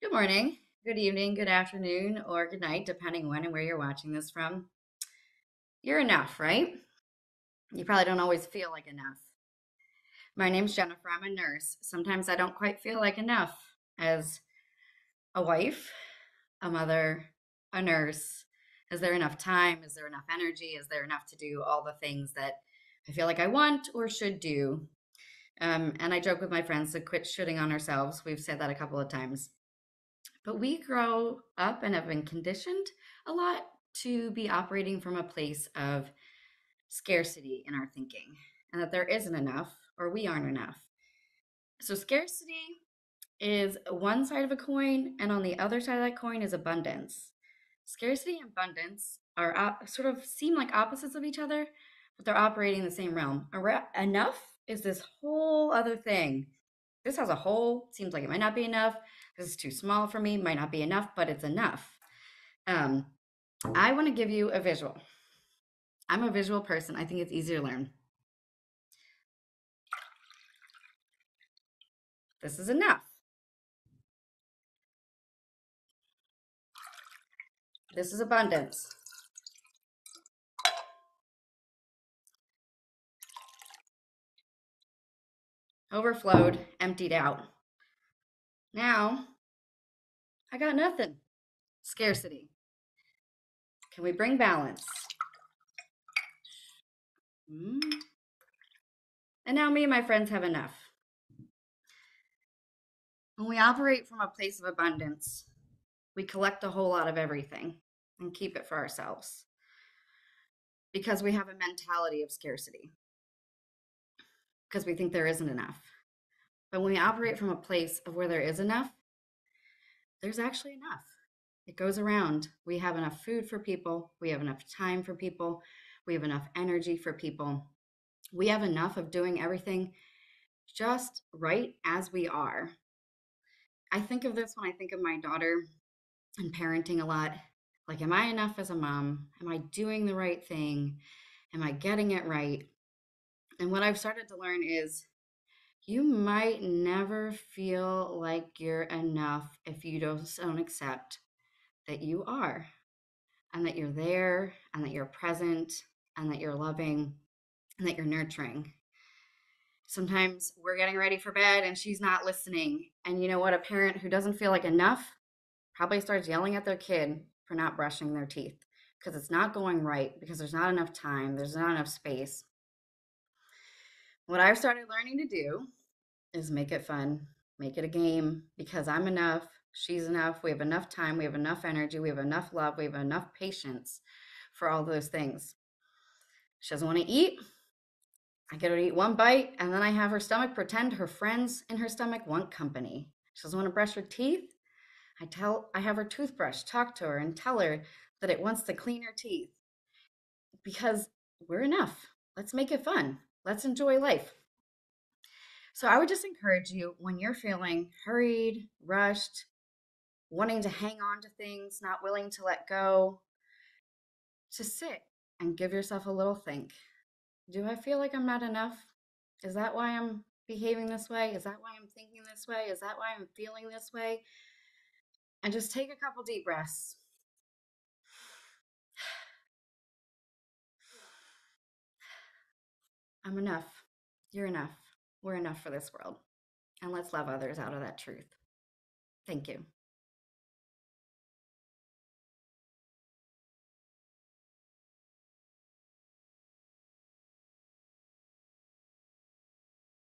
Good morning, good evening, good afternoon, or good night, depending when and where you're watching this from. You're enough, right? You probably don't always feel like enough. My name's Jennifer. I'm a nurse. Sometimes I don't quite feel like enough as a wife, a mother, a nurse. Is there enough time? Is there enough energy? Is there enough to do all the things that I feel like I want or should do? Um, and I joke with my friends to quit shooting on ourselves. We've said that a couple of times. But we grow up and have been conditioned a lot to be operating from a place of scarcity in our thinking and that there isn't enough or we aren't enough. So, scarcity is one side of a coin, and on the other side of that coin is abundance. Scarcity and abundance are op- sort of seem like opposites of each other, but they're operating in the same realm. Enough is this whole other thing. This has a hole, seems like it might not be enough. This is too small for me, might not be enough, but it's enough. Um, I want to give you a visual. I'm a visual person. I think it's easy to learn. This is enough. This is abundance. Overflowed, emptied out. Now, I got nothing. Scarcity. Can we bring balance? Mm. And now me and my friends have enough. When we operate from a place of abundance, we collect a whole lot of everything and keep it for ourselves because we have a mentality of scarcity because we think there isn't enough. But when we operate from a place of where there is enough, there's actually enough. It goes around. We have enough food for people, we have enough time for people, we have enough energy for people. We have enough of doing everything just right as we are. I think of this when I think of my daughter and parenting a lot. Like, am I enough as a mom? Am I doing the right thing? Am I getting it right? And what I've started to learn is you might never feel like you're enough if you don't, accept that you are and that you're there and that you're present and that you're loving and that you're nurturing. Sometimes we're getting ready for bed and she's not listening. And you know what? A parent who doesn't feel like enough probably starts yelling at their kid for not brushing their teeth because it's not going right, because there's not enough time, there's not enough space. What I've started learning to do is make it fun, make it a game because I'm enough, she's enough, we have enough time, we have enough energy, we have enough love, we have enough patience for all those things. She doesn't want to eat. I get her to eat one bite, and then I have her stomach pretend her friends in her stomach want company. She doesn't want to brush her teeth. I tell I have her toothbrush, talk to her, and tell her that it wants to clean her teeth. Because we're enough. Let's make it fun. Let's enjoy life. So I would just encourage you when you're feeling hurried, rushed, wanting to hang on to things, not willing to let go, to sit and give yourself a little think. Do I feel like I'm not enough? Is that why I'm behaving this way? Is that why I'm thinking this way? Is that why I'm feeling this way? And just take a couple deep breaths. I'm enough. You're enough. We're enough for this world. And let's love others out of that truth. Thank you.